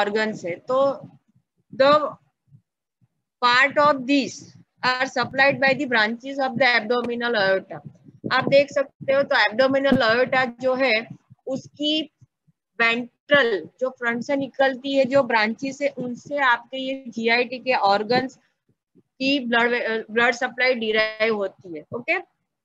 Organs है तो the part of this are supplied by the branches of the abdominal aorta आप देख सकते हो तो एब्डोमिनल अयोटा जो है, उसकी वेंट्रल जो फ्रंट से निकलती है, जो ब्रांचेस है उनसे आपके ये जीआईटी के ऑर्गन्स की ब्लड ब्लड सप्लाई डिराइव होती है ओके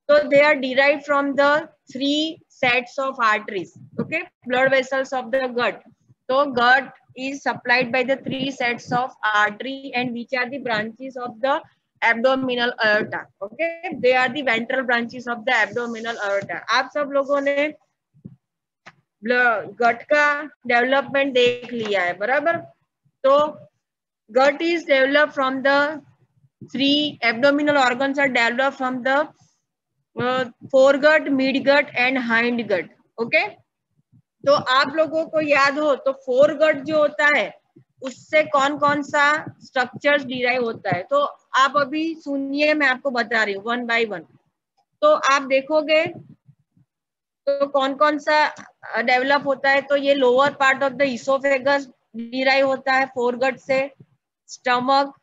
तो they are derive from the three sets of arteries okay blood vessels of the gut तो gut is supplied by the three sets of artery and which are the branches of the abdominal aorta okay they are the ventral branches of the abdominal aorta आप सब लोगों ने गट का development देख लिया है बराबर तो develop from the three abdominal organs are develop from the fore gut mid gut and hind gut okay तो आप लोगों को याद हो तो फोर गट जो होता है, उससे कौन कौन सा स्ट्रक्चर डिराइव होता है? तो आप अभी सुनिए, मैं आपको बता रही हूँ वन बाय वन तो आप देखोगे तो कौन कौन सा डेवलप होता है? तो ये lower part of the oesophagus derive होता है फोरगट से stomach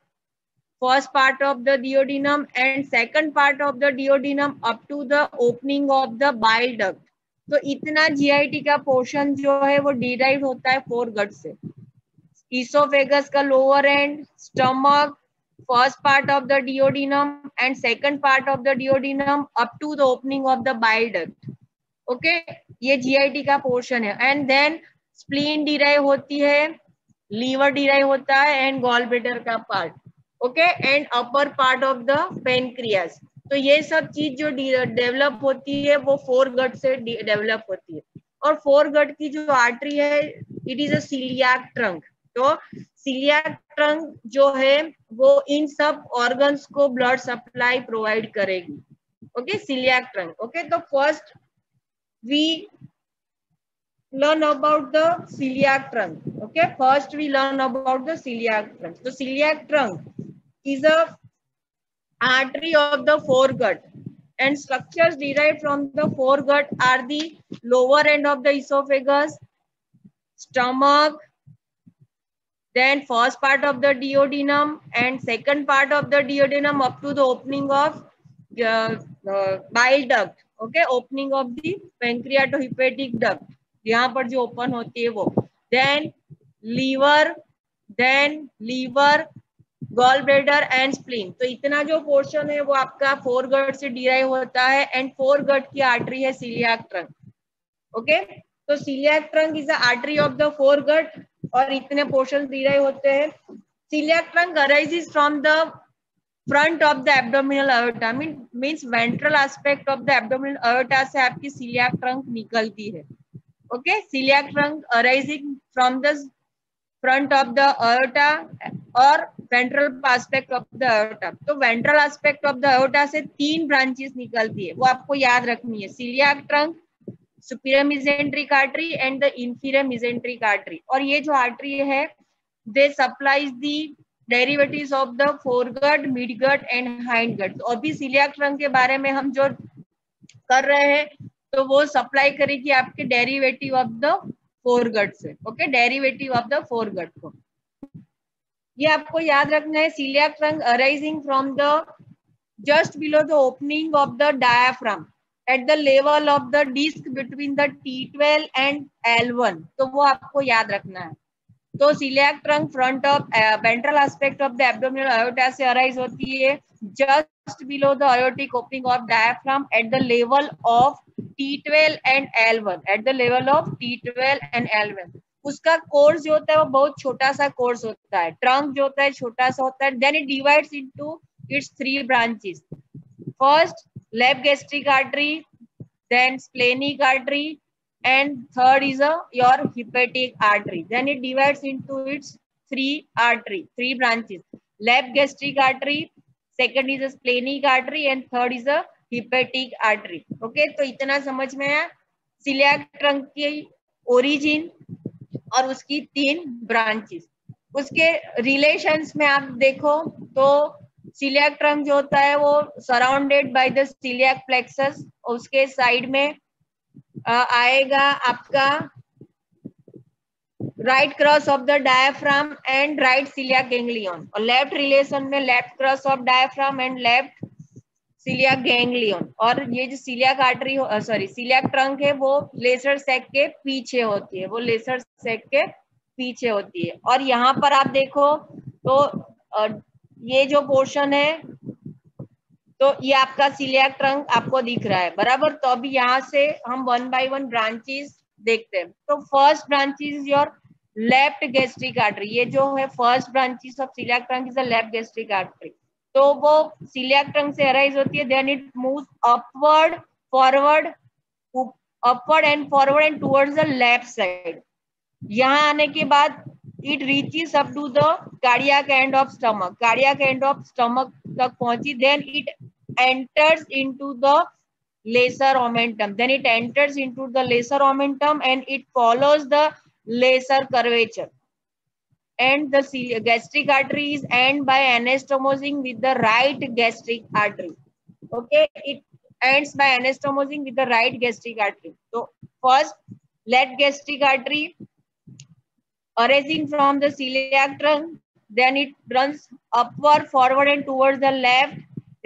first part of the duodenum and second part of the duodenum up to the opening of the bile duct तो इतना जीआईटी का पोर्शन जो है वो डिराइव होता है फोरगट से। इसोफेगस का lower end stomach first part of the duodenum and second part of the duodenum up to the opening of the bile duct okay ये जीआईटी का पोर्शन है। एंड देन स्प्लीन डिराइव होती है liver derive होता है and gall bladder का part okay and upper part of the pancreas तो ये सब चीज़ जो डेवलप होती है, वो फोर गट से डेवलप होती है। और फोर गट की जो आर्टरी है it is a coeliac trunk तो सीलियाक ट्रंक जो है, वो इन सब ऑर्गन्स को ब्लड सप्लाई प्रोवाइड करेगी। ओके सीलियाक ट्रंक ओके तो first we learn about the celiac trunk. Okay, first we learn about the celiac trunk. So, celiac trunk is a artery of the foregut and structures derived from the foregut are the lower end of the esophagus stomach then first part of the duodenum and second part of the duodenum up to the opening of uh, uh, bile duct okay opening of the pancreatohepatic duct यहाँ पर जो open होती है वो then liver then liver gall bladder and spleen तो इतना जो portion है, वो आपका फोर गट से डिराइव होता है एंड फोर गट की आर्टरी है सीलियाक ट्रंक ओके तो coeliac trunk is artery of the fore gut और इतने पोर्शन डिराइव होते हैं। Coeliac trunk arises from the front of the abdominal aorta mean means ventral aspect of the abdominal aorta से आपकी coeliac trunk निकलती है। Okay coeliac trunk arising from the front of the aorta और ventral aspect of the aorta तो ventral aspect of the aorta से तीन branches निकलती है। वो आपको याद रखनी है। Coeliac trunk superior mesenteric artery and the inferior mesenteric artery और ये जो आर्टरी है they supplies the derivatives of the foregut midgut and hindgut तो अभी सिलियाक ट्रंक के बारे में हम जो कर रहे हैं तो वो सप्लाई करेगी आपके डेरिवेटिव ऑफ़ द फोरगट से। Okay derivative of the foregut को। ये आपको याद रखना है coeliac trunk arising from the just below the opening of the diaphragm at the level of the disc between the T twelve and L one तो वो आपको याद रखना है। तो coeliac trunk front of ventral aspect of the abdominal aorta से arise होती है just below the aortic opening of diaphragm at the level of T12 and L1 at the level of T12 and L1 उसका course जो होता है वो बहुत छोटा सा कोर्स होता है। ट्रंक जो होता है छोटा सा होता है। Then it divides into its three branches first left gastric artery then splenic artery and third is your hepatic artery then it divides into its three artery three branches left gastric artery second is a splenic artery and third is hepatic hepatic artery okay तो इतना समझ में आया? Coeliac trunk की origin और उसकी तीन branches उसके रिलेशंस में आप देखो तो सिलियाक ट्रंक जो होता है वो सराउंडेड बाय द सिलियाक प्लेक्सस उसके साइड में आएगा आपका right cross of the diaphragm and right cilia ganglion और लेफ़्ट रिलेशन में left cross of diaphragm and left cilia ganglion और ये जो cilia artery sorry celiac trunk है, वो लेसर सेक के पीछे होती है, वो लेसर सेक के पीछे होती है। और यहाँ पर आप देखो तो ये जो पोर्शन है तो ये आपका सिलियाक ट्रंक आपको दिख रहा है, बराबर? तो अभी यहाँ से हम वन बाय वन ब्रांचेस देखते हैं। तो first branches your left gastric artery ये जो है first branches of celiac trunk is the left gastric artery तो वो सिलियाक ट्रंक से अराइज होती है then it move upward forward upward and forward and towards the left side यहाँ आने के बाद it reaches up to the cardiac end of stomach cardiac end of stomach तक पहुँची then it enters into the lesser omentum then it enters into the lesser omentum and it follows the lesser curvature. And the gastric artery is end by anastomosing with the right gastric artery okay it ends by anastomosing with the right gastric artery so first left gastric artery arising from the celiac trunk then it runs upward forward and towards the left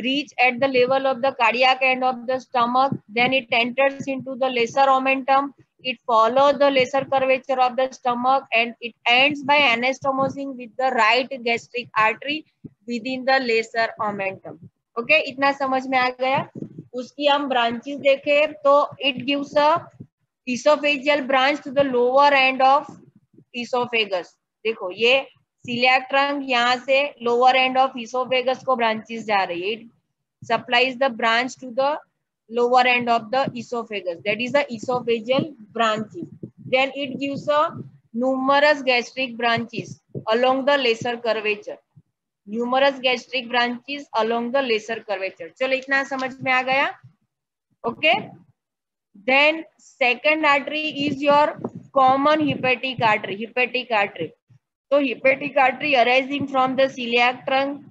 reach at the level of the cardiac end of the stomach. Then it enters into the lesser omentum. It follows the lesser curvature of the stomach and it ends by anastomosing with the right gastric artery within the lesser omentum. Okay, इतना समझ में आ गया उसकी हम branches देखे तो it gives a oesophageal branch to the lower end of oesophagus देखो ये सीलिया ट्रंक यहाँ से लोअर एंड ऑफ़ इसोफेगस को ब्रांचेस जा रही है it supplies the branch to the lower end of the oesophagus that is the oesophageal branches then it gives a numerous gastric branches along the lesser curvature numerous gastric branches along the lesser curvature चलो इतना समझ में आ गया okay then second artery is your common hepatic artery hepatic artery So hepatic artery arising from the celiac trunk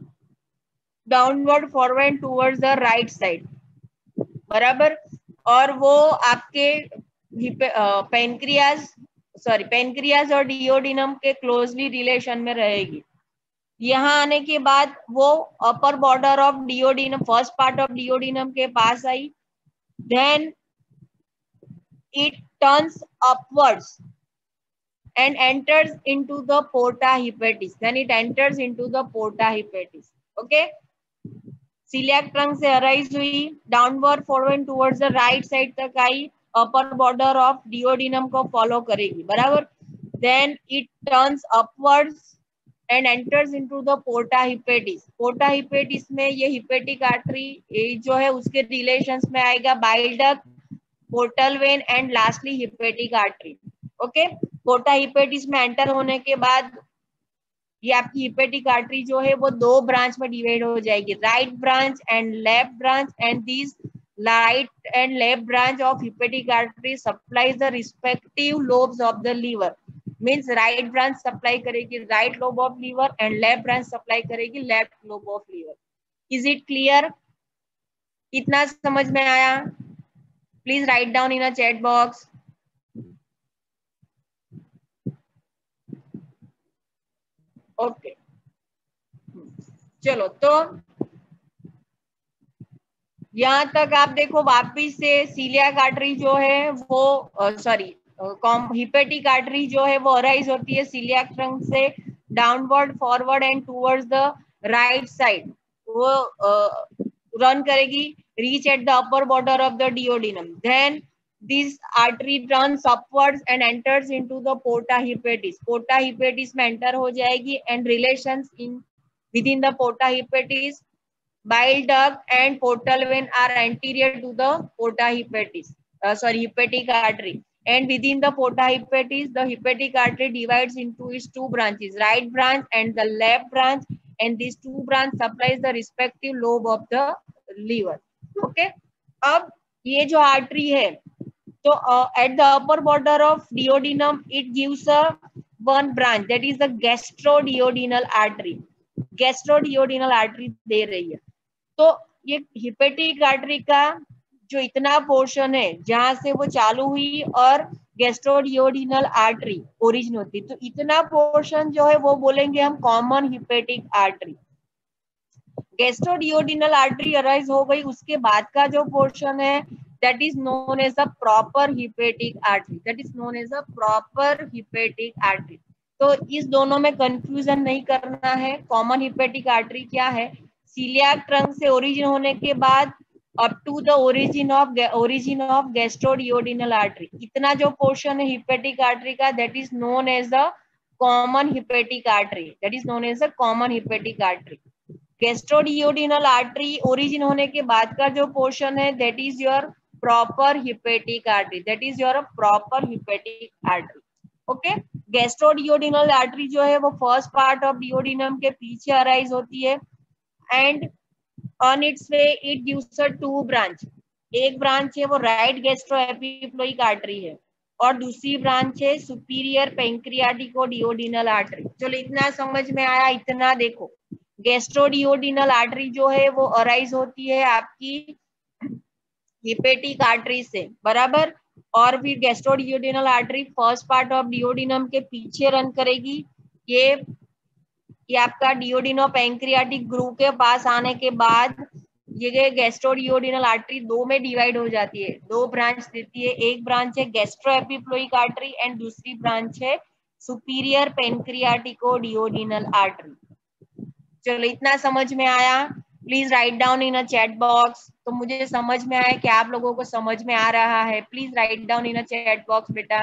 downward forward towards the right side बराबर। और वो आपके पेनक्रियाज सॉरी पेनक्रियाज और डिओडिनम के क्लोजली रिलेशन में रहेगी। यहाँ आने के बाद वो upper border of duodenum first part of duodenum के पास आई। Then it turns upwards and enters into the porta hepatis then it enters into the porta hepatis okay? Celiac trunk से अराइज हुई downward forward towards the right side तक आई upper border of duodenum को follow करेगी, बराबर? Then it turns upwards and enters into the porta hepatis porta hepatis में ये hepatic artery जो है, उसके रिलेशन में आएगा bile duct portal vein and lastly hepatic artery okay porta hepatis में एंटर होने के बाद ये आपकी हिपेटिक आर्टरी जो है, वो दो ब्रांच में डिवाइड हो जाएगी। Right branch and left branch and this right and left branch of hepatic artery supplies the respective lobes of the liver means right branch supply करेगी right lobe of liver and left branch supply करेगी left lobe of liver is it clear कितना समझ में आया? Please write down in a chat box okay चलो तो यहाँ तक आप देखो वापिस से सीलिया आर्टरी जो है वो सॉरी हिपेटिक आर्टरी जो है वो अराइज होती है सीलिया ट्रंक से downward forward and towards the right side वो रन करेगी reach at the upper border of the duodenum then this artery runs upwards and enters into the porta hepatis porta hepatis में enter हो जाएगी and relations in within the porta hepatis bile duct and portal vein are anterior to the porta hepatis uh, sorry hepatic artery and within the porta hepatis the hepatic artery divides into its two branches right branch and the left branch and these two branch supplies the respective lobe of the liver okay अब ये जो artery है So uh, at the upper border of duodenum, it gives a one branch that is the gastroduodenal artery. Gastroduodenal artery दे रही है तो ये hepatic artery का जो इतना पोर्शन है जहाँ से वो चालू हुई और गेस्ट्रोडियोडिनल आर्टरी ओरिजिन होती तो इतना पोर्शन जो है वो बोलेंगे हम common hepatic artery gastroduodenal artery arise हो गई उसके बाद का जो पोर्शन है that is known as a proper hepatic artery that is known as a proper hepatic artery तो इस दोनों में कंफ्यूजन नहीं करना है। कॉमन हिपेटिक आर्टरी क्या है? सीलियाक ट्रंक से ओरिजिन होने के बाद up to the origin of origin of gastroduodenal artery इतना जो पोर्शन है हिपेटिक आर्टरी का that is known as the common hepatic artery that is known as the common hepatic artery gastroduodenal artery origin होने के बाद का जो portion है that is your proper hepatic artery that is your proper hepatic artery okay gastroduodenal जो है, वो first part of duodenum के पीछे अराइज होती है and on its way it gives a two branch एक ब्रांच है, वो राइट गेस्ट्रो एपिफ्लोइक आर्टरी है, और दूसरी ब्रांच है सुपीरियर पेंक्रियाटिको डियोडिनल आर्टरी चलो, इतना समझ में आया, इतना देखो. गेस्ट्रोडियोडिनल आर्टरी जो है, वो अराइज होती है आपकी हिपेटिक आर्टरी से, बराबर? और फिर gastroduodenal artery first part of duodenum के पीछे रन करेगी। ये ये आपका डियोडिनो पेंक्रियाटिक ग्रुप के पास आने के बाद, ये गेस्ट्रोडियोडिनल आर्टरी दो में डिवाइड हो जाती है। दो ब्रांच देती है। एक ब्रांच है गेस्ट्रो एपिप्लोइक आर्टरी एंड दूसरी ब्रांच है सुपीरियर पेंक्रियाटिको डियोडिनल आर्टरी चलो, इतना समझ में आया? Please write down in a chat box तो मुझे समझ में आया कि आप लोगों को समझ में आ रहा है। Please write down in a chat box बेटा।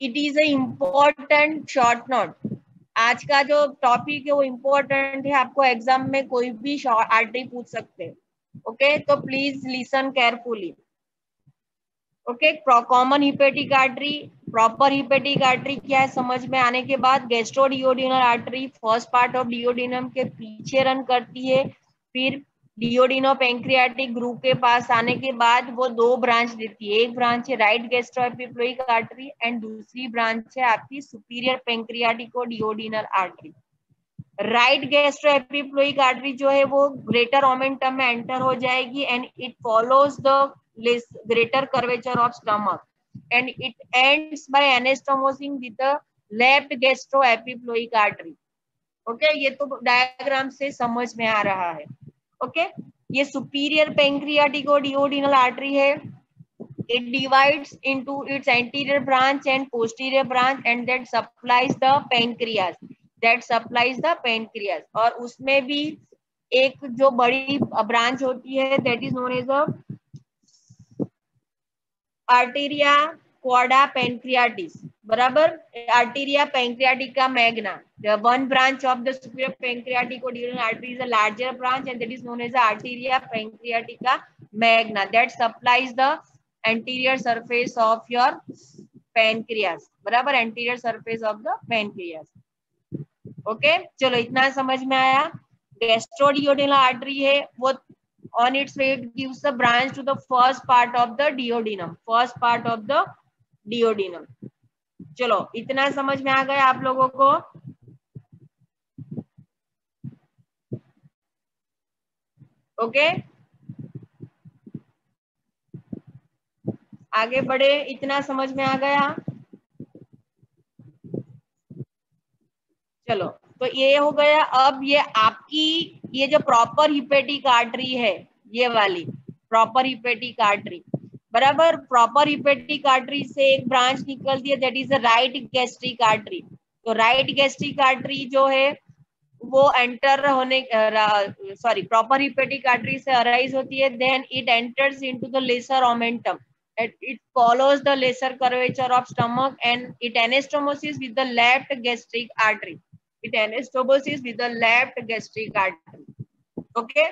It is a important short note आज का जो टॉपिक है, वो इम्पोर्टेंट है। आपको एग्ज़ाम में कोई भी आर्टरी पूछ सकते। ओके तो please listen carefully okay common hepatic artery proper hepatic artery क्या है, समझ में आने के बाद gastroduodenal artery first part of duodenum के पीछे रन करती है, फिर डियोडिनो पेंक्रियाटिक ग्रुप के पास आने के बाद वो दो ब्रांच देती है, एक ब्रांच है राइट गेस्ट्रोएपिप्लोइक आर्टरी एंड दूसरी ब्रांच है आपकी superior pancreaticoduodenal artery right gastroepiploic artery जो है वो ग्रेटर ओमेंटम में एंटर हो जाएगी and it follows the greater curvature of stomach and it ends by anastomosing with the left gastroepiploic artery. Okay ye to तो diagram se samajh mein aa raha hai okay, ये superior pancreatic और duodenal artery है। It divides into its anterior branch and posterior branch and that supplies the pancreas that supplies the pancreas और उसमें भी एक जो बड़ी ब्रांच होती है that is known as a arteria cauda pancreatis बराबर? Arteria pancreatica magna one branch of the superior pancreatic artery is a larger branch and that is known as arteria pancreatica magna that supplies the anterior surface of your pancreas बराबर? Anterior surface of the pancreas okay चलो इतना समझ में आया। गैस्ट्रोडियोडेनल artery है, वो on its way it gives the branch to the first part of the duodenum first part of the duodenum चलो इतना समझ में आ गया आप लोगों को ओके आगे बढ़े इतना समझ में आ गया चलो तो ये हो गया अब ये आपकी, ये जो प्रॉपर हिपेटिक आर्टरी है, ये वाली प्रॉपर हिपेटिक आर्टरी बराबर प्रॉपर हिपेटिक आर्टरी से एक ब्रांच निकलती है that is the right gastric artery तो राइट गैस्ट्रिक आर्टरी जो है, वो एंटर होने सॉरी प्रॉपर हिपेटिक आर्टरी से अराइज होती है then it enters into the lesser omentum it follows the lesser curvature of stomach and it anastomosis with the left gastric artery it anastomosis with the left gastric artery. Okay?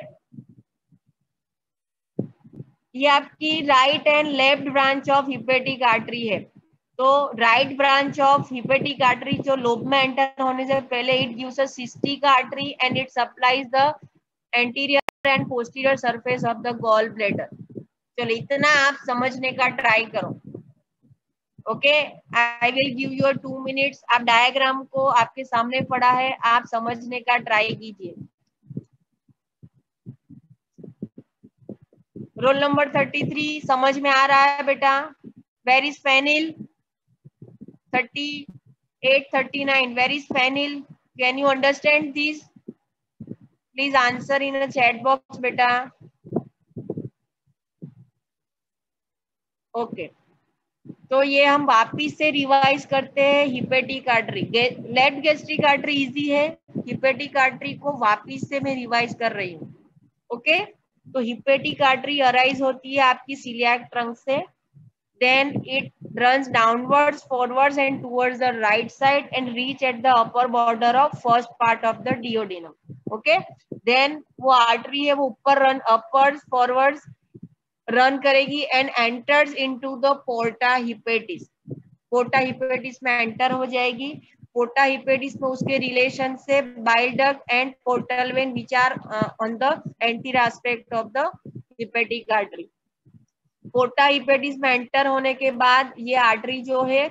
ये आपकी right and left branch of hepatic artery है। तो right branch of hepatic artery जो lobe में enter होने से पहले it gives a cystic artery and it supplies the anterior and posterior surface of the gall bladder चलो इतना आप समझने का ट्राई करो। Okay I will give your two minutes आप डायग्राम को आपके सामने पड़ा है, आप समझने का ट्राई कीजिए। रोल नंबर थर्टी थ्री समझ में आ रहा है बेटा? Where is Fenil thirty eight thirty nine where is Fenil can you understand this please answer in the chat box बेटा। Okay okay. तो ये हम वापिस से रिवाइज करते हैं hepatic artery left gastric artery easy है. हिपेटिक आर्टरी को वापिस से मैं रिवाइज कर रही हूँ. ओके तो हिपेटिक आर्टरी अराइज होती है आपकी सिलियक ट्रंक से. Then it run downwards forwards and towards the right side and reach at the upper border of first part of the duodenum okay then वो artery है, वो ऊपर run upwards forwards run करेगी and enters into the porta hepatis porta hepatis में enter हो जाएगी. पोर्टा hepatis में उसके रिलेशन से bile duct and portal vein which on the anterior aspect of the hepatic artery porta hepatis में enter होने के बाद ये आर्टरी जो है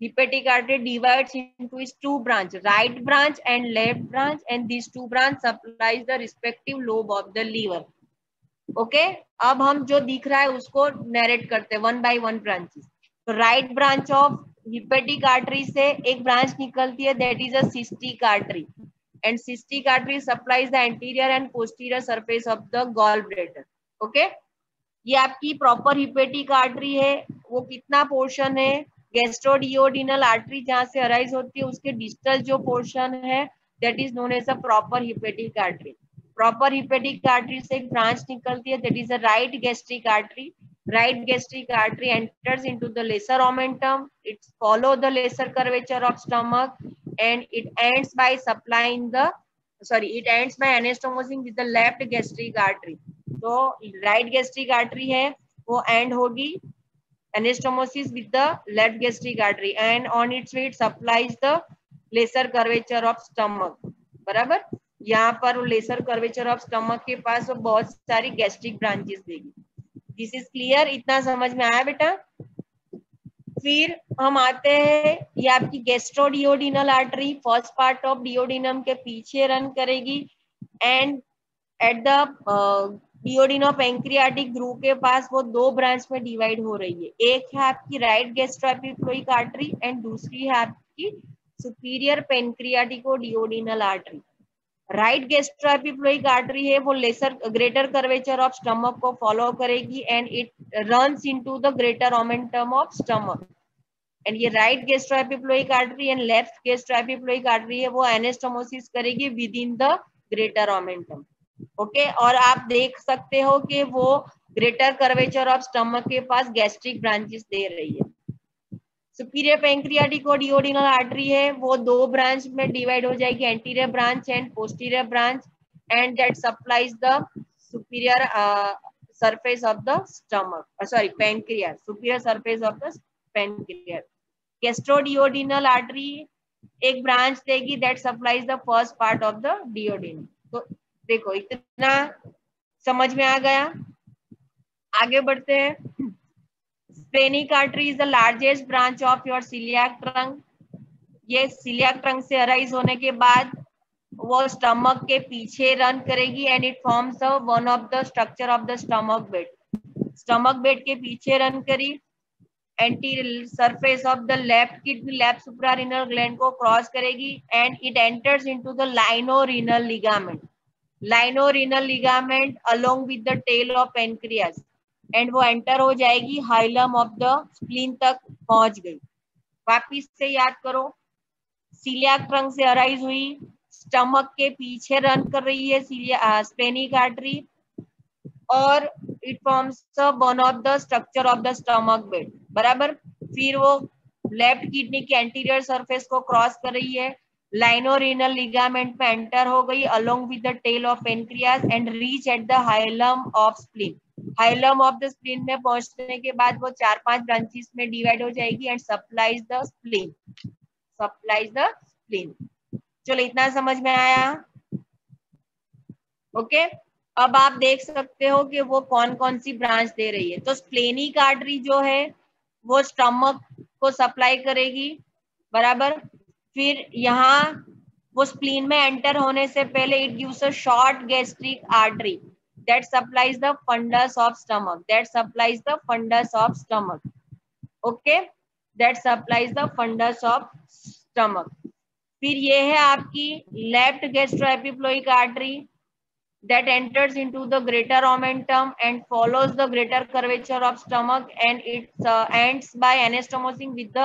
hepatic artery divides into is two branch right branch and left branch and this two branch supplies the respective lobe of the liver okay अब हम जो दिख रहा है उसको नरेट करते हैं वन बाय वन ब्रांचेस तो right branch of hepatic artery से एक ब्रांच निकलती है that is a cystic artery and cystic artery supplies the anterior and posterior surface of the gall bladder okay ये आपकी प्रॉपर हिपेटिक आर्टरी है, वो कितना पोर्शन है? गेस्ट्रोडियोडिनल आर्टरी जहाँ से अराइज होती है, उसके डिस्टल जो पोर्शन है that is known as a proper hepatic artery proper hepatic artery से एक ब्रांच निकलती है that is a right gastric artery right gastric artery enters into the lesser omentum its follow the lesser curvature of stomach and it ends by supplying the sorry it ends by anastomosing with the left gastric artery तो right gastric artery है, वो end होगी anastomosis with the left gastric artery and on its way it supplies the lesser curvature of stomach बराबर? यहाँ पर lesser curvature of stomach के पास वो बहुत सारी गैस्ट्रिक ब्रांचेस देगी। दिस इज़ क्लियर इतना समझ में आया बेटा? फिर हम आते हैं, ये आपकी gastroduodenal artery first part of duodenum के पीछे रन करेगी। And at the duodenopancreatic group के पास वो दो ब्रांच में डिवाइड हो रही है। एक है आपकी राइट गेस्ट्रोएपिफ्लोइक आर्टरी एंड दूसरी है आपकी superior pancreaticoduodenal artery right gastroepiploic artery है वो lesser greater curvature of stomach को फॉलो करेगी and it runs into the greater omentum of stomach and ये right gastroepiploic artery and left gastroepiploic artery है वो एनेस्टोमोसिस करेगी within the greater omentum okay और आप देख सकते हो कि वो ग्रेटर कर्वेचर ऑफ़ स्टमक के पास गैस्ट्रिक ब्रांचेस दे रही है। सुपीरियर पेंक्रियाटिक और डिओडिनल आर्टरी है वो दो ब्रांच में डिवाइड हो जाएगी anterior branch and posterior branch and that supplies the superior of the stomach uh, sorry pancreas superior surface of the pancreas. Gastroduodenal artery एक ब्रांच देगी that supplies the first part of the duodenum तो देखो इतना समझ में आ गया? आगे बढ़ते हैं। Splenic artery is the largest branch of your celiac trunk ये सिलियाक ट्रंक से अराइज होने के बाद वो स्टमक के पीछे रन करेगी and it forms one of the structure of the stomach bed stomach bed के पीछे रन करी anti surface of the left kidney left suprarenal gland को क्रॉस करेगी and it enters into the lienorenal ligament lienorenal ligament along with the tail of pancreas and वो enter हो जाएगी hilum of the spleen तक पहुँच गई। वापिस से याद करो सीलियाक ट्रंक से अराइज हुई स्टमक के पीछे रन कर रही है स्पेनिक आर्टरी और it forms one of the structure of the stomach bed बराबर? फिर वो लेफ़्ट किडनी के एंटीरियर सरफेस को क्रॉस कर रही है लाइनोरिनल लिगामेंट में एंटर हो गई along with the tail of pancreas and reach at the hilum of spleen hilum of the spleen में पहुँचने के बाद वो चार पाँच ब्रांचेस में डिवाइड हो जाएगी and supplies the spleen supplies the spleen चलो, इतना समझ में आया? Okay okay? अब आप देख सकते हो कि वो कौन कौन सी ब्रांच दे रही है। तो स्प्लेनिक आर्टरी जो है, वो स्टमक को सप्लाई करेगी, बराबर? फिर यहाँ वो स्प्लीन में एंटर होने से पहले it gives a short gastric artery that supplies the fundus of stomach, that supplies the fundus of stomach, okay? That supplies the fundus of stomach. फिर ये है आपकी left gastroepiploic artery that enters into the greater omentum and follows the greater curvature of stomach and its ends by anastomosing with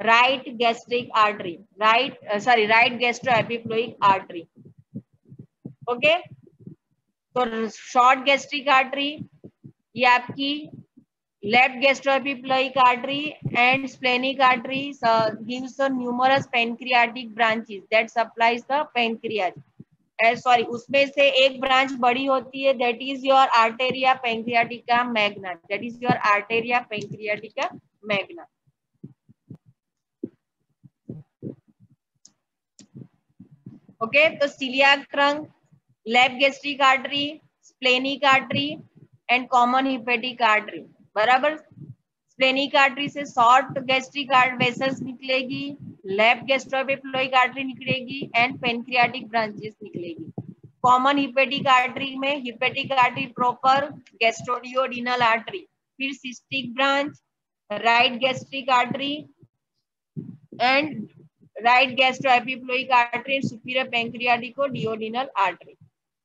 right gastric artery right sorry right gastroepiploic artery okay तो short gastric artery ये आपकी left gastroepiploic artery and splenic artery gives the numerous pancreatic branches that supplies the pancreas sorry उसमें से एक branch बड़ी होती है that is your arteria pancreatica magna that is your arteria pancreatica magna okay तो coeliac trunk left gastric artery, splenic artery and common hepatic artery. बराबर? Splenic artery से short gastric vessels निकलेगी लेफ़्ट गैस्ट्रोपेफ्लोइक आर्टरी निकलेगी and pancreatic branches निकलेगी। Common hepatic artery में hepatic artery proper gastroduodenal artery. फिर cystic branch right gastric artery and right gastroepiploic artery superior pancreaticoduodenal artery.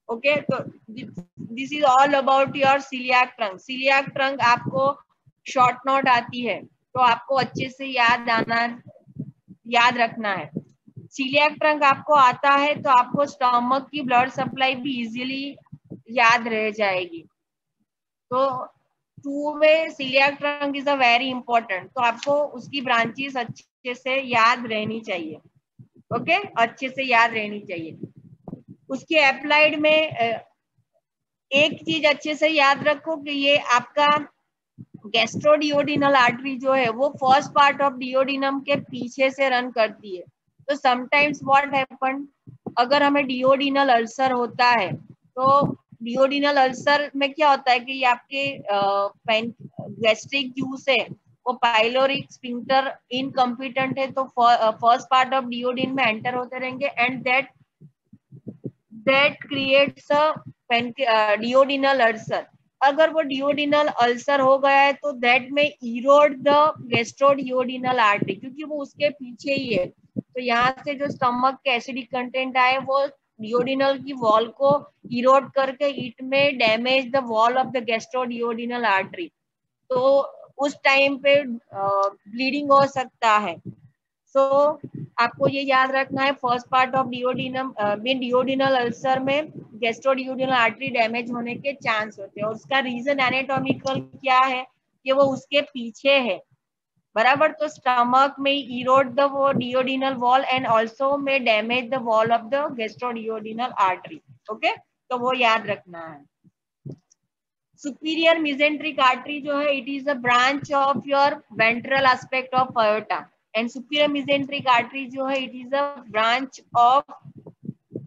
Okay तो this is all about your coeliac trunk coeliac trunk आपको short note आती है तो आपको अच्छे से याद आना, याद रखना है। सिलियाक ट्रंक आपको आता है तो आपको स्टमक की ब्लड सप्लाई भी इजीली याद रह जाएगी। तो टू में coeliac trunk is a very important तो आपको उसकी ब्रांचेस अच्छे से याद रहनी चाहिए। Okay okay? अच्छे से याद रहनी चाहिए। उसके अप्लाइड में एक चीज़ अच्छे से याद रखो कि ये आपका गैस्ट्रोडियोडिनल आर्टरी जो है, वो फ़र्स्ट पार्ट ऑफ़ डिओडिनम के पीछे से रन करती है। तो समटाइम्स व्हाट हैपन अगर हमें डिओडिनल अल्सर होता है तो डियोडिनल अल्सर में क्या होता है कि ये आपके गैस्ट्रिक जूस है, वो पाइलोरिक स्पिंक्टर इनकम्पिटेंट है तो फ़र्स्ट पार्ट ऑफ़ डिओडिन में एंटर होते रहेंगे and that that creates duodenal ulcer अगर वो डिओडिनल अल्सर हो गया है तो that may erode the gastroduodenal artery क्योंकि वो उसके पीछे ही है। तो यहाँ से जो स्टमक के एसिडिक कंटेंट आए, वो डिओडिनल की वॉल को इरोड करके it may damage the wall of the gastroduodenal artery तो उस टाइम पे ब्लीडिंग हो सकता है। सो so, आपको ये याद रखना है first part of duodenum bin duodenal ulcer में गैस्ट्रोडियोडिनल आर्टरी डैमेज होने के चांस होते हैं। उसका रीजन एनेटोमिकल क्या है कि वो उसके पीछे है। बराबर? तो स्टमक में इरोड द वो duodenal wall and also may damage the wall of the gastroduodenal artery okay तो वो याद रखना है। सुपीरियर मिजेंट्रिक आर्टरी जो है it is a branch of your ventral aspect of aorta and superior mesenteric artery जो है it is a branch of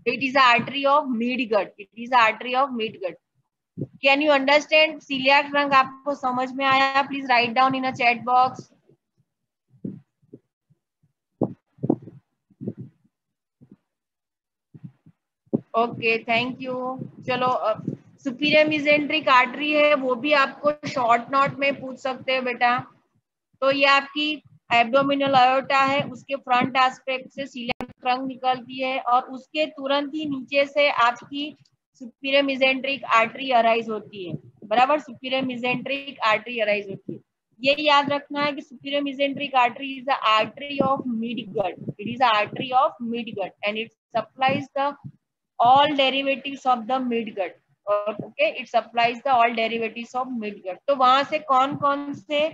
it is artery of mid gut it is artery of mid gut can you understand coeliac रंग आपको समझ में आया? Please write down in chat box okay thank you चलो superior mesenteric artery है, वो भी आपको शॉर्ट नोट में पूछ सकते हैं, बेटा। तो ये आपकी एब्डोमिनल अयोटा है, उसके फ्रंट एस्पेक्ट से सीलियक ट्रंक निकलती है और उसके तुरंत ही नीचे से आपकी सुपीरियर मिजेंट्रिक आर्टरी अराइज होती है। बराबर सुपीरियर मिजेंट्रिक आर्टरी अराइज होती है। ये याद रखना है कि superior mesenteric artery is the artery of mid gut it is artery of mid gut and it supplies the all derivatives of the mid gut okay it supplies the all derivatives of mid gut तो वहाँ से कौन कौन से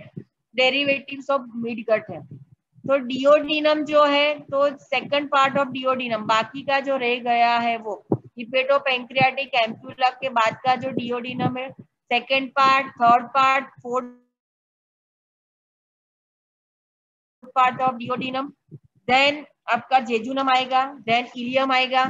derivatives of mid गट है। तो duodenum जो है तो सेकंड पार्ट ऑफ़ डिओडिनम बाकी का जो रह गया है वो हिपेटो पेंक्रियाटिक एम्प्यूला के बाद का जो डिओडिनम है second part third part fourth part of duodenum then आपका जेजुनम आएगा देन इलियम आएगा।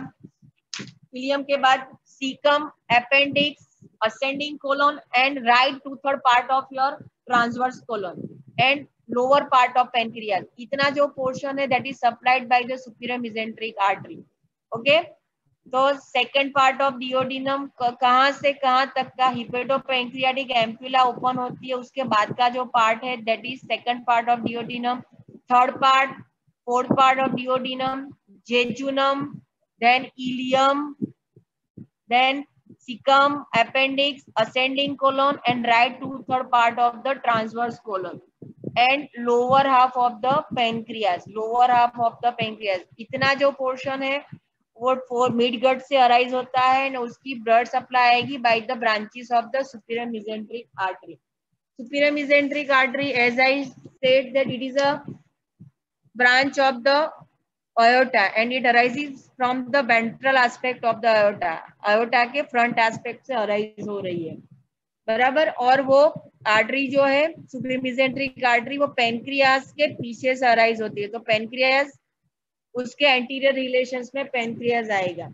इलियम के बाद caecum appendix ascending colon and right to third part of your transverse colon and lower part of pancreas इतना जो portion है that is supplied by the superior mesenteric artery okay तो second part of duodenum कहाँ से कहाँ तक का हिपेटोपेंक्रियाटिक ampulla open होती है, उसके बाद का जो पार्ट है that is second part of duodenum third part fourth part of duodenum jejunum then ileum then cecum, appendix, ascending colon, and right two third part of the transverse colon. And lower half of the pancreas lower half of the pancreas इतना जो portion है, वो फोर midgut से arise होता है and उसकी blood supply आएगी by the branches of the superior mesenteric artery superior mesenteric artery as I said that it is a branch of the aorta and it arise from the ventral aspect of the aorta aorta के front aspect से arise हो रही है। बराबर? और वो artery जो है सुपरीमिजेंट्रिक आर्टरी वो पेनक्रियास के पीछे से अराइज होती है। तो पेनक्रियास उसके एंटीरियर रिलेशंस में पेनक्रियाज आएगा।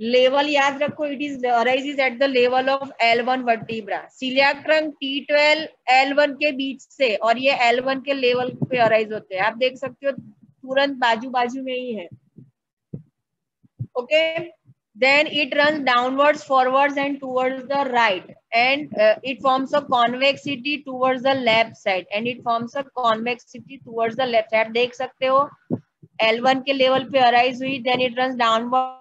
लेवल याद रखो it is arises at the level of L1 vertebra coeliac trunk T12 L1 के बीच से, और ये L1 के लेवल पे अराइज होते हैं। आप देख सकते हो, तुरंत बाजू बाजू में ही है। Okay then it runs downwards forwards and towards the right and uh, it forms a convexity towards the left side and it forms a convexity towards the left side देख सकते हो L1 के लेवल पे arise हुई then it runs downward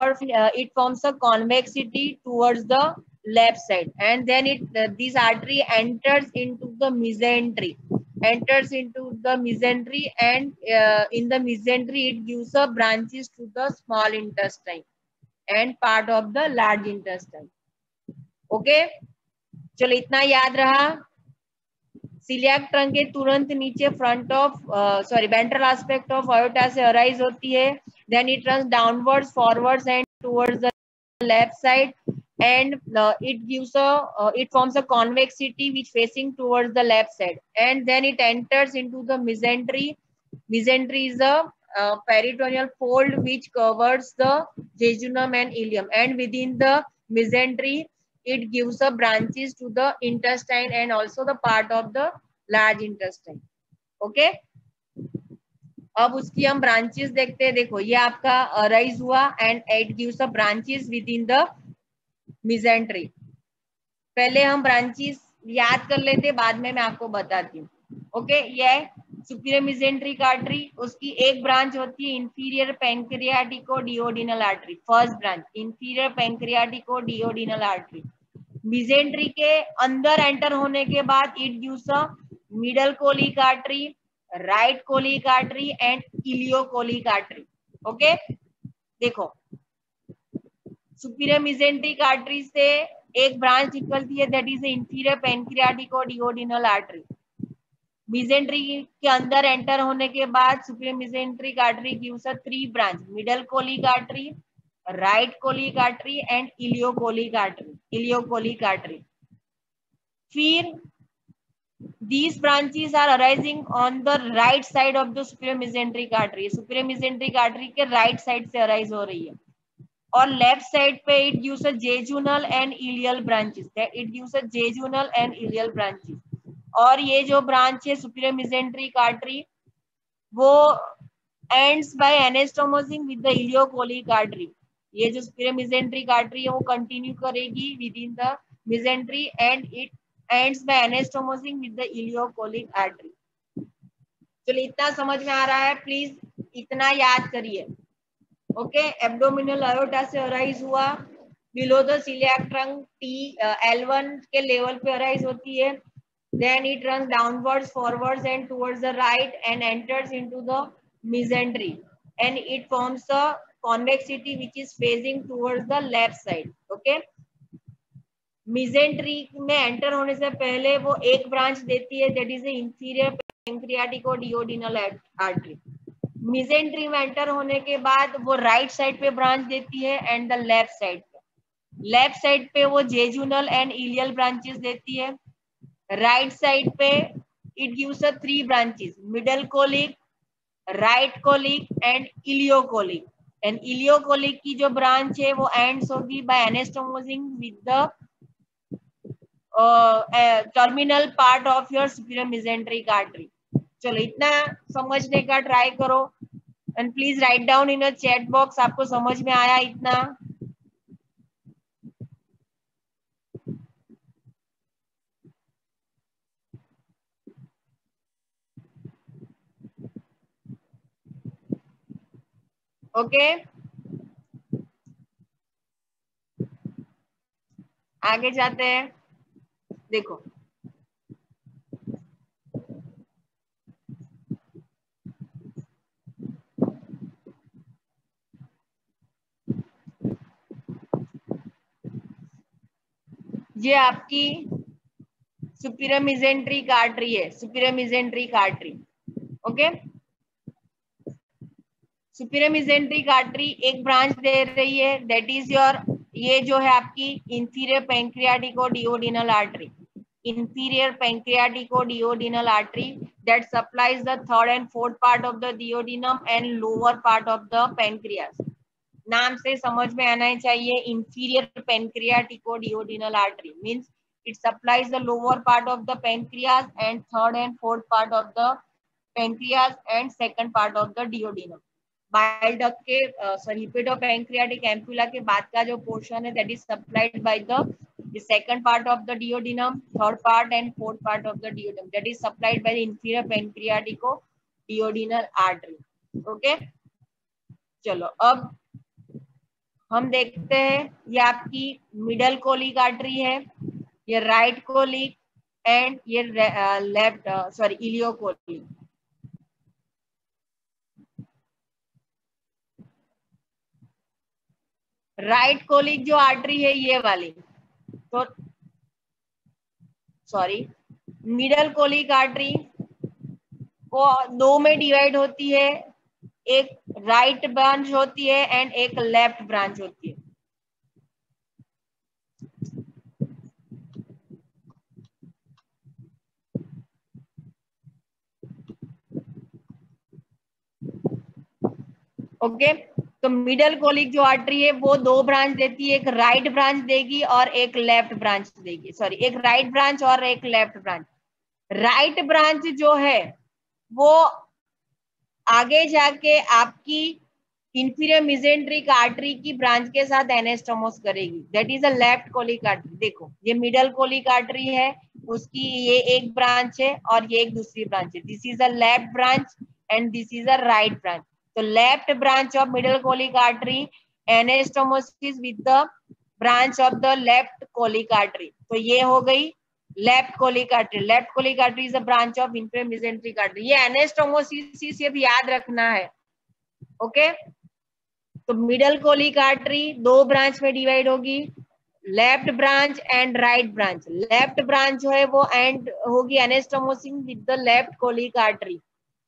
uh, it forms a convexity towards the left side and then it uh, this artery enters into the mesentery enters into the mesentery and uh, in the mesentery it gives a branches to the small intestine and part of the large intestine okay चलो इतना याद रहा coeliac trunk के तुरंत नीचे front of sorry ventral aspect of aorta से arise होती है then it runs downwards forwards and towards the left side and uh, it gives a uh, it forms a convexity which facing towards the left side. And then it enters into the mesentery. Mesentery is a uh, peritoneal fold which covers the jejunum and ileum. And within the mesentery it gives a branches to the intestine and also the part of the large intestine. Okay? अब उसकी हम branches देखते हैं। देखो, ये आपका rise हुआ and it gives a branches with in the mesentery पहले हम ब्रांचेस याद कर लेते, बाद में मैं आपको बताती हूँ। ओके ये सुपीरियर मिजेंट्रिक आर्टरी उसकी एक ब्रांच होती है inferior pancreatico duodenal artery first branch inferior pancreatico duodenal artery mesentery के अंदर एंटर होने के बाद it use middle colic artery right colic artery and ileocolic artery okay? देखो, सुपीरियर मिजेंट्रिक आर्टरी से एक ब्रांच निकलती है दैट इज़ इंफीरियर पेनक्रियाटिक और डिओडिनल आर्टरी मिजेंट्री के अंदर एंटर होने के बाद superior mesenteric artery gives a three branch middle colic artery right colic artery and ileocolic artery ileocolic artery फिर these branches are arising on the right side of the superior mesenteric artery superior mesenteric artery के right side से arise हो रही है और left side पे it gives a jejunal and ileal branches it gives a jejunal and ileal branches और ये जो ब्रांच है सुपीरियर मिजेंट्रिक आर्टरी वो ends by anastomosing with the ileocolic artery ये जो सुपीरियर मिजेंट्रिक आर्टरी है वो कंटिन्यू करेगी in the mesentery and it ends by anastomosing with the ileocolic artery. चलो, इतना समझ में आ रहा है? प्लीज़ इतना याद करिए। ओके एब्डोमिनल अयोटा से अराइज हुआ below the coeliac trunk T L one के लेवल पे अराइज होती है। Then it runs downwards forwards and towards the right and enters into the mesentery and it forms a convexity which is facing towards the left side okay? Mesentery में enter होने से पहले वो एक branch देती है is the inferior pancreatic or duodenal artery. Mesentery में enter होने के बाद वो राइट right साइड पे ब्रांच देती है एंड द लेफ़्ट साइड पे. लेफ़्ट साइड पे वो जेजुनल एंड इलियल ब्रांचेस देती है. राइट साइड पे it gives a three branches middle colic right colic and ileocolic and ileocolic की जो ब्रांच है, वो एंड्स होगी by anastomosing with the terminal part of your superior mesenteric artery चलो, इतना समझने का ट्राई करो. And please write down in a chat box आपको समझ में आया इतना? Okay okay? आगे जाते हैं। देखो। ये आपकी सुपीरियर मिजेंट्री कार्टरी है superior mesenteric artery okay? Superior mesenteric artery एक ब्रांच दे रही है दैट इज़ योर ये जो है आपकी इंफीरियर और duodenal artery inferior pancreaticoduodenal artery that supplies the third and fourth part of the duodenum and lower part of the pancreas नाम से समझ में आना चाहिए inferior pancreaticoduodenal artery means it supplies the lower part of the pancreas and third and fourth part of the pancreas and second part of the duodenum bile duct के sorry hepatopancreatic ampulla के बाद का जो portion है that is supplied by the the second part of the duodenum third part and fourth part of the duodenum that is supplied by the inferior pancreatico duodenal artery okay चलो अब हम देखते हैं ये आपकी मिडल कोलिक आर्टरी है ये right colic and ये left sorry ileocolic right colic जो आर्टरी है ये वाली सॉरी मिडल कोलिक आर्टरी को दो में डिवाइड होती है, एक राइट ब्रांच होती है एंड एक लेफ़्ट ब्रांच होती है। ओके तो मिडल कोलिक जो आर्टरी है, वो दो ब्रांच देती है, एक राइट ब्रांच देगी और एक लेफ़्ट ब्रांच देगी। सॉरी एक राइट ब्रांच और एक लेफ़्ट ब्रांच राइट ब्रांच जो है, वो आगे जाके आपकी इंफीरियर मिजेंट्रिक आर्टरी की ब्रांच के साथ एनेस्टोमोस करेगी। That is a left colic artery देखो, ये मिडल कोलिक आर्टरी है, उसकी ये एक ब्रांच है और ये एक दूसरी ब्रांच है। This is a left branch and this is a right branch तो left branch of middle colic artery anastomosis with the branch of the left colic artery तो ये हो गई left colic artery left colic artery is a branch of inferior mesenteric artery ये anastomosis ये भी याद रखना है। ओके तो मिडल कोलिक आर्टरी दो ब्रांच में डिवाइड होगी। Left branch and right branch left branch जो है वो एंड होगी anastomosis with the left colic artery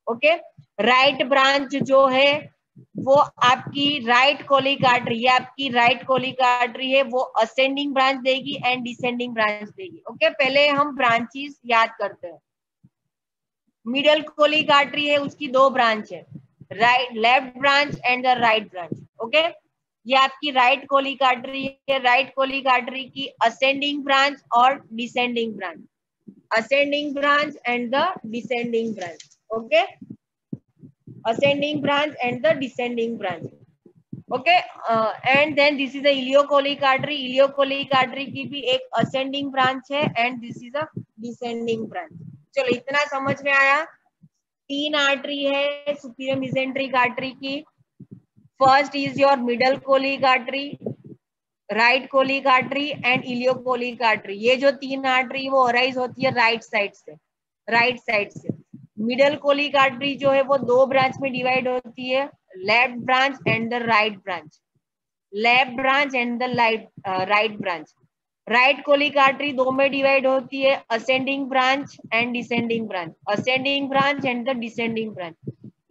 okay right branch जो है, वो आपकी राइट कोलिक आर्टरी ये आपकी राइट कोलिक आर्टरी है, वो असेंडिंग ब्रांच देगी एंड डिसेंडिंग ब्रांच देगी। ओके? पहले हम ब्रांचेस याद करते हैं। मिडल कोलिक आर्टरी है, उसकी दो ब्रांच है। Right left branch and the right branch okay ये आपकी राइट कोलिक आर्टरी है राइट कोलिक आर्टरी की असेंडिंग ब्रांच और descending branch ascending branch and the descending branch okay ascending branch and the descending branch okay uh, and then this is the ileocholic artery ileocholic artery की भी एक ascending branch है and this is a descending branch चलो इतना समझ में आया तीन आर्टरी है सुपीरियर मिजेंट्रिक आर्टरी की first is your middle colic artery right colic artery and ileocolic artery ये जो तीन आर्टरी वो ओराइज होती है राइट साइड से राइट साइड से मिडल कोलिक आर्टरी जो है वो दो ब्रांच में डिवाइड होती है, left branch and the right branch. Left branch and the light right branch. Right colic artery दो में डिवाइड होती है, ascending branch and descending branch. Ascending branch and the descending branch.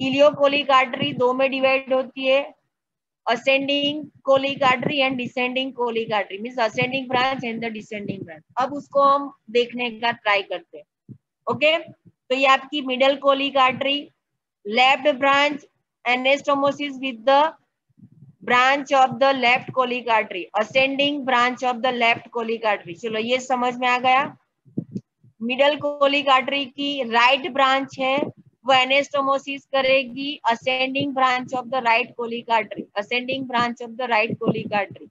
Ileocolic artery दो में divide होती है, ascending colic artery and descending colic artery means ascending branch and the descending branch. अब उसको हम देखने का ट्राई करते हैं। ओके? okay? तो ये आपकी middle colic artery left branch anastomosis with the branch of the left colic artery ascending branch of the left colic artery चलो, ये समझ में आ गया? मिडल कोलिक आर्टरी की राइट right ब्रांच है, वो एनेस्टोमोसिस करेगी ascending branch of the right colic artery ascending branch of the right colic artery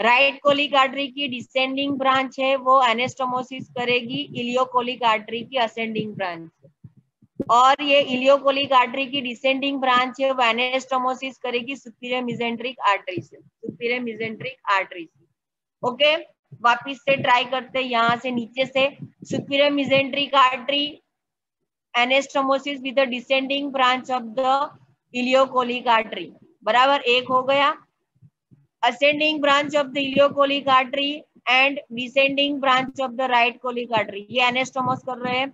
right colic artery की डिसेंडिंग ब्रांच है, वो एनेस्टोमोसिस करेगी इलियोकोलिक आर्टरी की असेंडिंग ब्रांच और ये इलियोकोलिक आर्टरी की डिसेंडिंग ब्रांच है, वो एनेस्टोमोसिस करेगी सुपीरियर मिजेंट्रिक आर्टरी से, सुपीरियर मिजेंट्रिक आर्टरी से। ओके, वापिस से ट्राई करते यहाँ से नीचे से। Superior mesenteric artery, anastomosis with descending branch of the ileocolic artery बराबर एक हो गया ascending branch of the ileocolic artery and descending branch of the right colic artery ये एनेस्टोमस कर रहे हैं।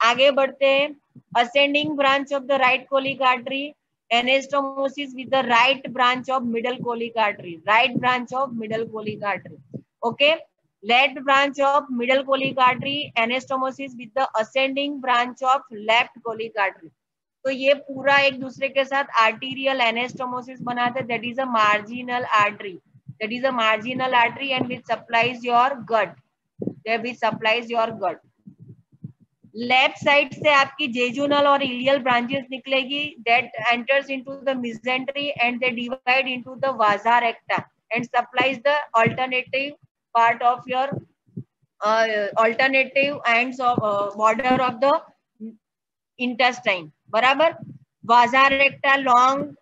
आगे बढ़ते हैं। Ascending branch of the right colic artery anastomosis with the right branch of middle colic artery right branch of middle colic artery okay left branch of middle colic artery anastomosis with the ascending branch of left colic artery तो ये पूरा एक दूसरे के साथ arterial anastomosis बनाते that is a marginal artery that is a marginal artery and which supplies your gut which supplies your gut left side से आपकी जेजुनल और इलियल ब्रांचेस निकलेगी. That enters into the mesentery and they divide into the vasa recta and supplies the alternative part of your alternative ends of border of the intestine बराबर? Vasa recta long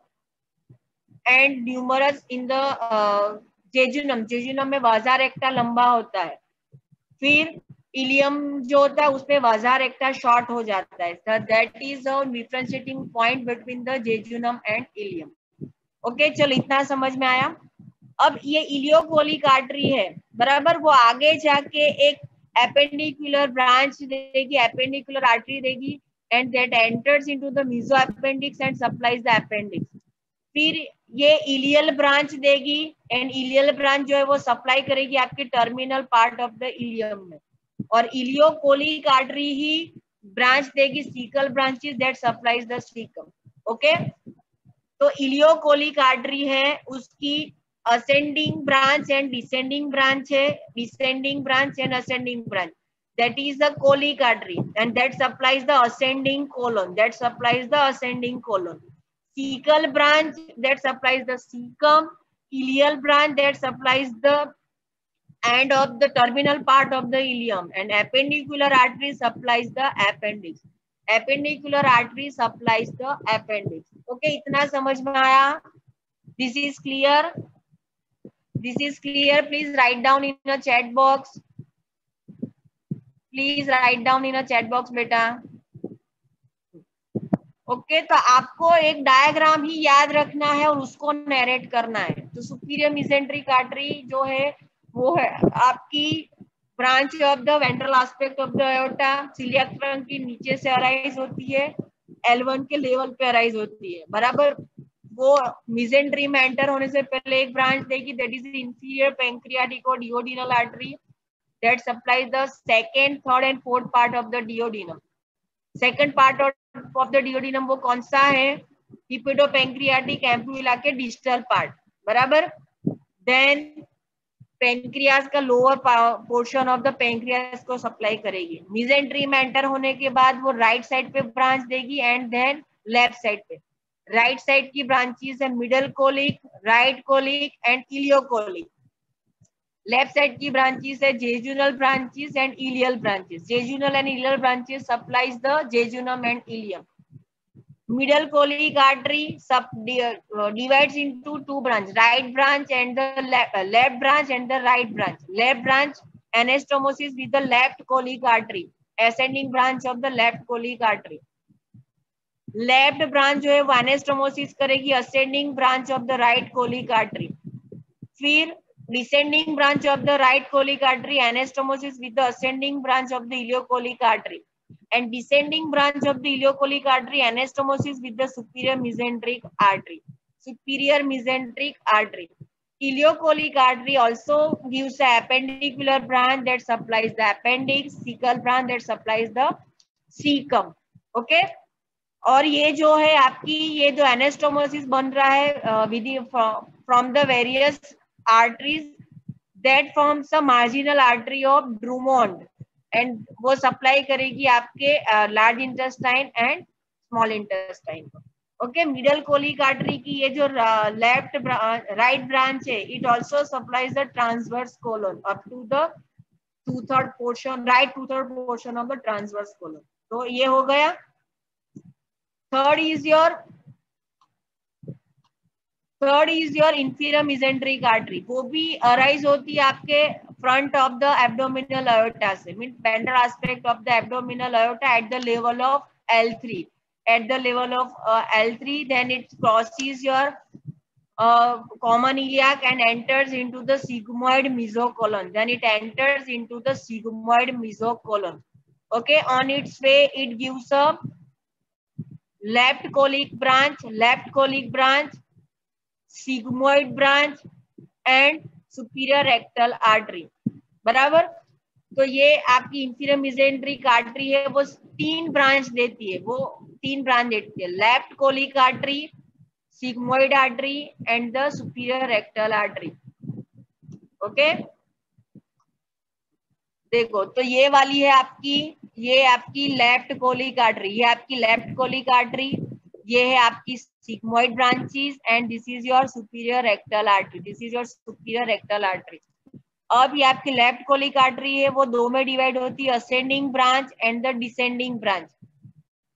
and numerous in the jejunum jejunum में vasa रेक्टा लंबा होता है। फिर ilium जो होता है, उसमें वाजार रेक्टा शॉर्ट हो जाता है। That is a point between the jejunum and ileum okay चलो, इतना समझ में आया? अब ये इलियोकोलिक आर्टरी है। बराबर, वो आगे जाके एक एपेंडिकुलर ब्रांच देगी, एपेंडिकुलर आर्टरी देगी। And that enters into the mesoappendix and supplies the appendix. फिर ये इलियल ब्रांच देगी एंड इलियल ब्रांच जो है वो सप्लाई करेगी आपके terminal part of the ileum में। और इलियो इलियोकोलिक आर्टरी ही ब्रांच देगी caecal branches that supplies the caecum okay तो इलियोकोलिक आर्टरी है, उसकी ascending branch and descending branch है descending branch and ascending branch that is the colic artery and that supplies the ascending colon that supplies the ascending colon. Cecal branch that supplies the cecum. Ileal branch that supplies the end of the terminal part of the ileum. And appendicular artery supplies the appendix. Appendicular artery supplies the appendix. Okay itna samajh mein aaya? This is clear? This is clear? Please write down in a chat box please write down in a chat box बेटा। Okay okay, तो आपको एक diagram ही याद रखना है और उसको narrate करना है। तो सुपीरियर मिसेंट्रिक आर्टरी जो है वो है आपकी branch of the ventral aspect of the aorta coeliac trunk की नीचे से अराइज होती है L1 के लेवल पे अराइज होती है। बराबर वो मिजेंट्री में एंटर होने से पहले एक ब्रांच देगी दैट इज़ इंफीरियर पेंक्रियाटिक और duodenal artery that supplies the second, third and fourth part of the duodenum. Second part of, of the duodenum वो कौन सा है? हिपिडोपेंक्रियाटिक एम्पुला के डिजिटल पार्ट बराबर? देन पेंक्रियास का lower portion of the pancreas को supply करेगी। Mesentery में एंटर होने के बाद वो राइट साइड पे ब्रांच देगी एंड देन लेफ़्ट साइड पे। राइट साइड की ब्रांचेस है middle colic right colic and ileocolic left side की ब्रांचेस है jejunal branches and ileal branches jejunal and ileal branches supplies the jejunum and ileum middle colic artery subdivides into two branch right branch and the left branch and the right branch left branch anastomosis with the left colic artery ascending branch of the left colic artery left branch जो है, वो anastomosis करेगी ascending branch of the right colic artery फिर descending branch of the right colic artery anastomosis with the ascending branch of the ileocolic artery and descending branch of the ileocolic artery anastomosis with the superior mesenteric artery superior mesenteric artery ileocolic artery also gives the appendicular branch that supplies the appendix cecal branch that supplies the cecum okay और ये जो है आपकी ये जो anastomosis बन रहा है विधि from the various arteries that forms the marginal artery of Drummond and वो सप्लाई करेगी आपके large intestine and small intestine को। ओके मिडल कोलिक आर्टरी की ये जो लेफ़्ट राइट ब्रांच है it also supplies the transverse colon up to the two third portion right two third portion of the transverse colon तो ये हो गया। Third is your third is your inferior mesentery artery वो भी arise होती है आपके front of the abdominal aorta से mean पेंडर aspect of the abdominal aorta at the level of L three at the level of L three then it crosses your common iliac and enters into the sigmoid mesocolon then it enters into the sigmoid mesocolon okay on its way it gives a colic branch left colic branch sigmoid branch and superior rectal artery बराबर? तो ये आपकी inferior mesenteric artery है, वो तीन branch देती है, वो तीन ब्रांच देती है। Left colic artery sigmoid artery and the superior rectal artery okay देखो तो ये वाली है आपकी, ये आपकी लेफ़्ट कोलिक आर्टरी ये आपकी लेफ़्ट कोलिक आर्टरी ये है आपकी sigmoid branches and this is your superior rectal artery this is your superior rectal artery अब ये आपकी लेफ़्ट कोलिक आर्टरी है, वो दो में डिवाइड होती है ascending branch and the descending branch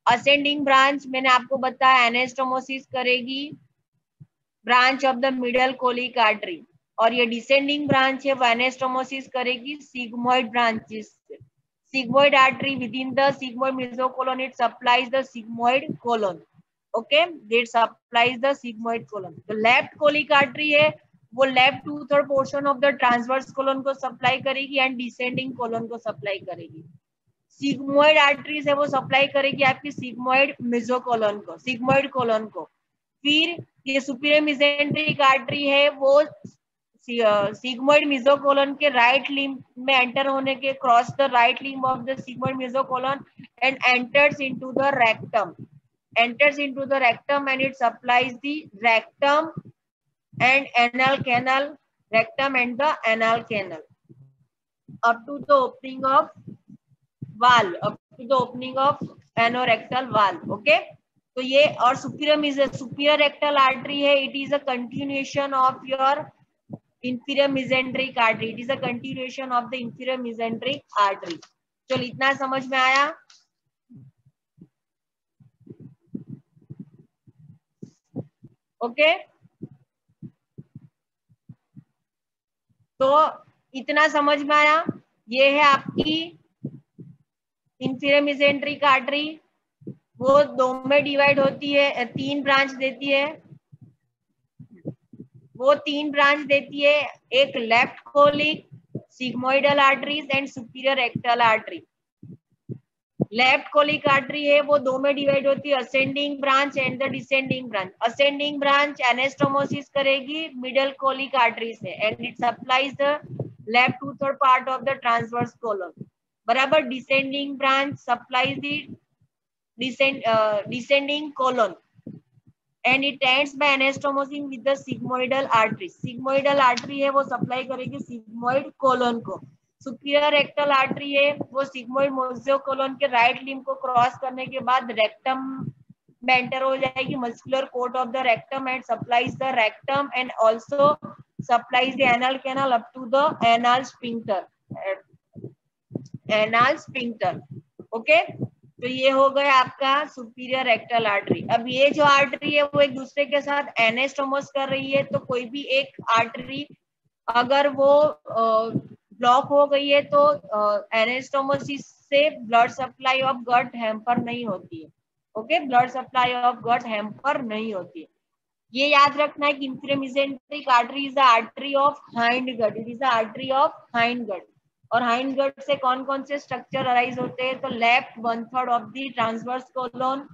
ascending branch मैंने आपको बताया एनेस्टोमोसिस करेगी branch of the middle colic artery और ये डिसेंडिंग ब्रांच है, वो एनेस्टोमोसिस करेगी sigmoid branches sigmoid artery within the sigmoid mesocolon it supplies the sigmoid colon okay it supplies the sigmoid colon. The left colic artery है, वो left two third portion of the transverse colon को supply करेगी and descending colon को supply करेगी. Sigmoid arteries है, वो supply करेगी आपकी सिग्मोइड मिजोकोलन को सिग्मोइड कोलन को. फिर ये सुपीरियर मिजेंट्रिक आर्टरी है, वो सिग्मोइड मिजोकोलन के राइट लिम में एंटर होने के cross the right limb of the sigmoid mesocolon and enters into the rectum enters into the rectum and it supplies the rectum and anal canal, rectum and the anal canal up to the opening of valve, up to the opening of anorectal valve. Okay. तो ये और superior is superior rectal artery है it is a continuation of your inferior mesenteric artery it is a continuation of the inferior mesenteric artery चलो इतना समझ में आया okay? तो इतना समझ में आया? ये है आपकी इंफीरियर मिजेंट्रिक आर्टरी वो दो में डिवाइड होती है तीन ब्रांच देती है। वो तीन ब्रांच देती है, एक left colic sigmoidal arteries and superior rectal artery left colic artery है वो दो में डिवाइड होती है ascending branch and the descending branch ascending branch anastomosis करेगी मिडल कोलिक आर्टरी से and it supplies the left two third part of the transverse colon बराबर descending branch supplies the descend descending colon and it ends by anastomosis with the sigmoidal artery sigmoidal artery है वो supply करेगी sigmoid colon को superior rectal artery है, वो sigmoid मोजियोकोलोन के right limb को cross करने के बाद रेक्टम में एंटर हो जाएगी muscular coat of the rectum and supplies the rectum and also supplies the anal canal up to the anal sphincter anal sphincter okay तो ये हो गया आपका सुपीरियर रेक्टल आर्टरी अब ये जो आर्टरी है, वो एक दूसरे के साथ एनेस्टोमोस कर रही है तो कोई भी एक आर्टरी अगर वो ब्लॉक हो गई है तो एनेस्टोमोसिस से blood supply of gut hamper नहीं होती है। Okay blood supply of gut hamper नहीं होती है। ये याद रखना है कि inferior mesenteric artery is artery of hindgut it is artery of hindgut और हाइंड गट से कौन कौन से स्ट्रक्चर अराइज होते हैं? तो left one third of the transverse colon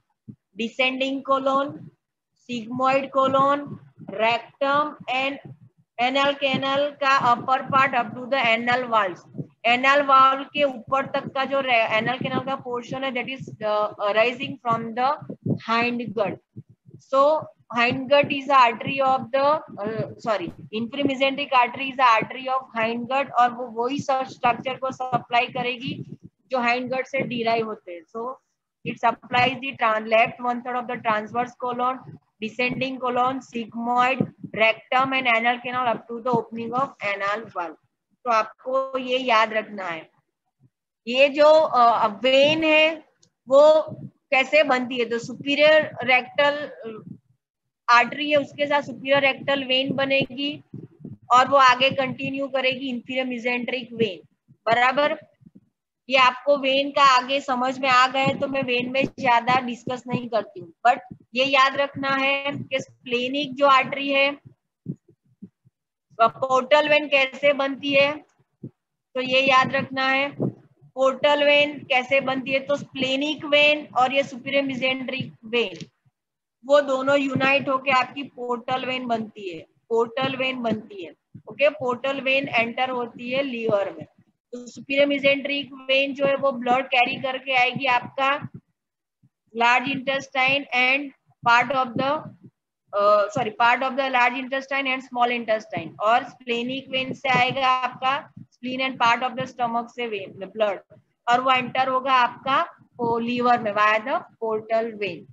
descending colon sigmoid colon rectum and anal canal का upper part up to the anal valve anal valve के ऊपर तक का जो एनएल कैनल का पोर्शन है that is rising from the hindgut so hindgut is artery of the sorry inferior mesenteric artery is artery of hindgut और वो वही स्ट्रक्चर को सप्लाई करेगी जो हाइंड गट से डिराइव होते हैं। So it supplies the left one third of the transverse colon descending colon sigmoid rectum and anal canal up to the opening of anal valve. तो आपको ये याद रखना है। ये जो वेन है, वो कैसे बनती है? तो सुपीरियर रेक्टल आर्टरी है, उसके साथ सुपीरियर रेक्टल वेन बनेगी और वो आगे कंटिन्यू करेगी इंफीरियर मिजेंट्रिक वेन बराबर? ये आपको वेन का आगे समझ में आ गए तो मैं वेन में ज़्यादा डिस्कस नहीं करती हूँ। बट ये याद रखना है कि स्प्लेनिक जो आर्टरी है पोर्टल वेन कैसे बनती है तो ये याद रखना है। पोर्टल वेन कैसे बनती है तो स्प्लेनिक वेन और ये सुपीरियर मिजेंट्रिक वेन, वो दोनों यूनाइट होके आपकी पोर्टल वेन बनती है, पोर्टल वेन बनती है। ओके, पोर्टल वेन एंटर होती है लीवर में। तो सुपीरियर मिजेंट्रिक वेन जो है, वो ब्लड कैरी करके आएगी आपका, large intestine and part of the sorry part of the large intestine and small intestine और स्प्लेनिक वेन से आएगा आपका spleen and part of the stomach से वेन ब्लड और वो एंटर होगा आपका लीवर में via the portal vein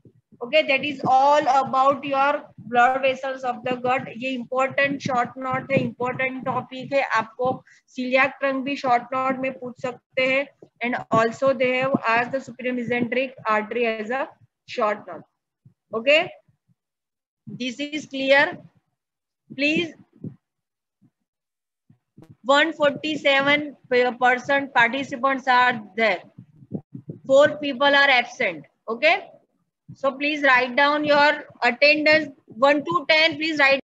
okay that is all about your blood vessels of the gut ये इंपॉर्टेंट शॉर्ट नोट है इंपॉर्टेंट टॉपिक है. आपको सीलियाक ट्रंक भी शॉर्ट नोट में पूछ सकते हैं. एंड ऑल्सो दे हैव आज the superior mesenteric artery as a short note Okay. This is clear. Please 147 person participants are there. Four people are absent. Okay. So please write down your attendance 1 to 10. Please write.